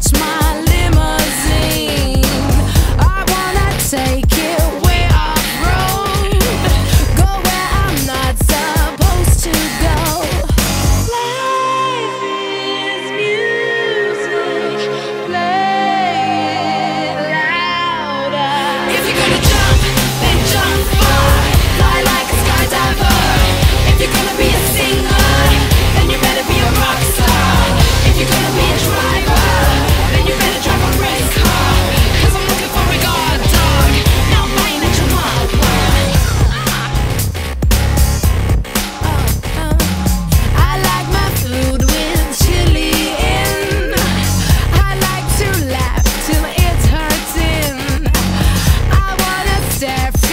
touch my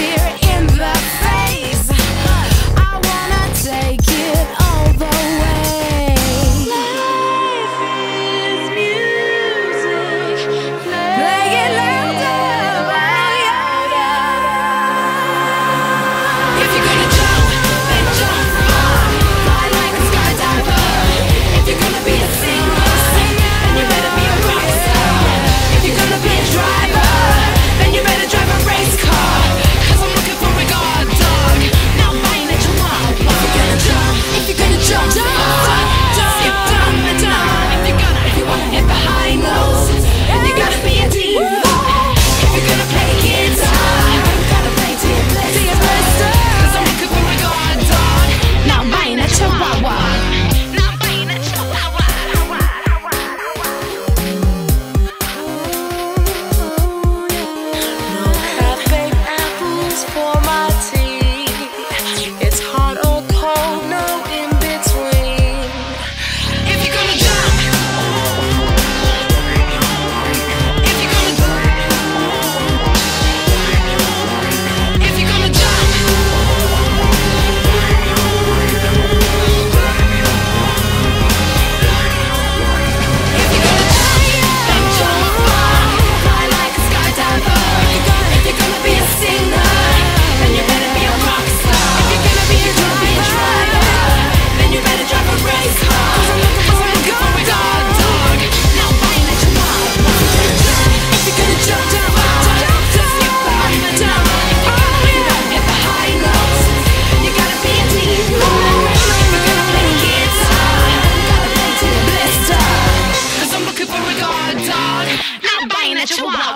disappear in the 你是寡